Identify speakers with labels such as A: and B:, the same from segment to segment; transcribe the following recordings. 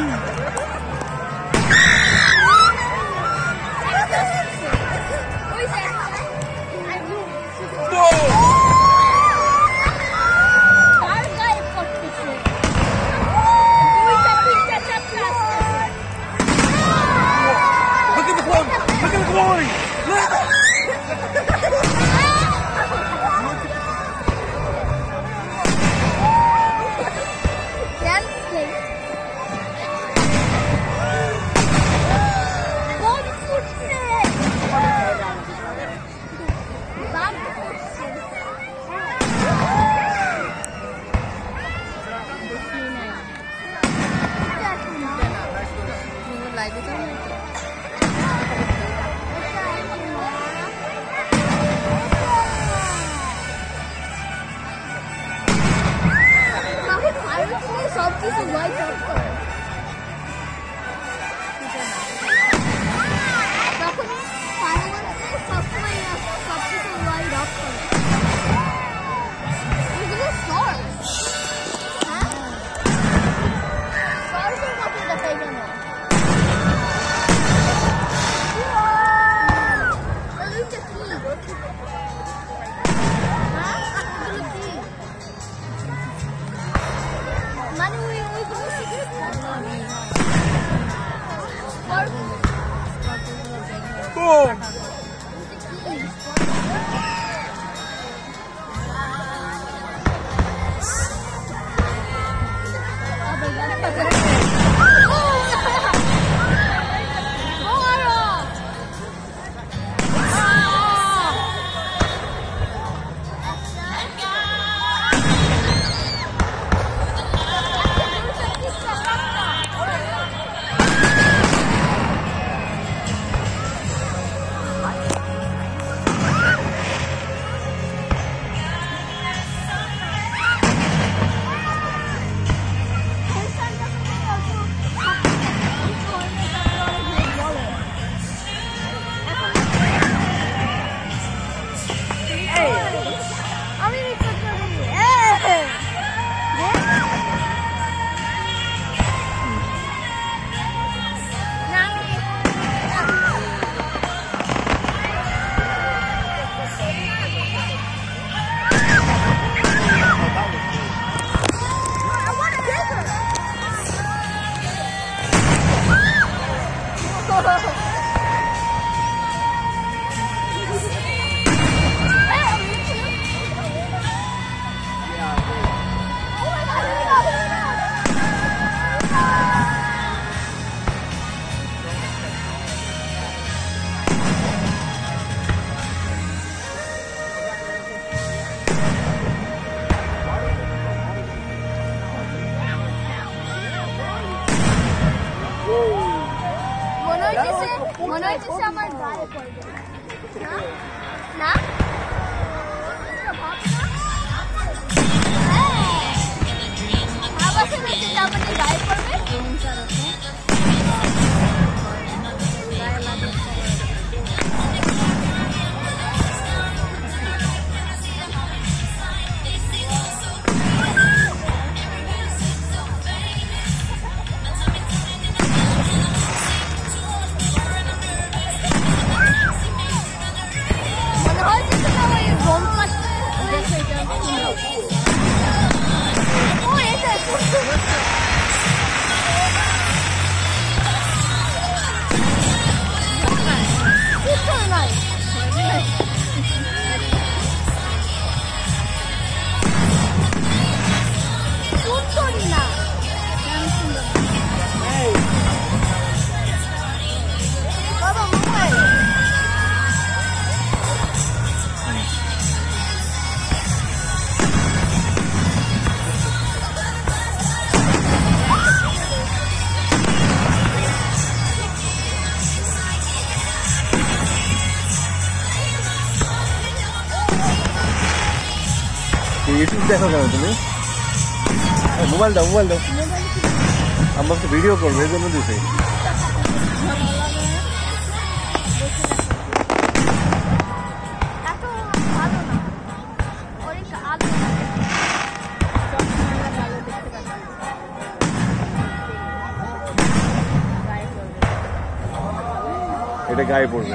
A: do i to Why is it so
B: Boom!
A: Oh, মনে হচ্ছে আমার গায়ে পড়বে না ভাব আছে না যেটা আমাদের গায়ে পড়বে
B: ইউটিউব দেখো কেন তুমি মোবাইল দাও মোবাইল দাও আমরা তো ভিডিও করবো এই জন্য
A: দিতে এটা গায়ে পড়বে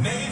C: love.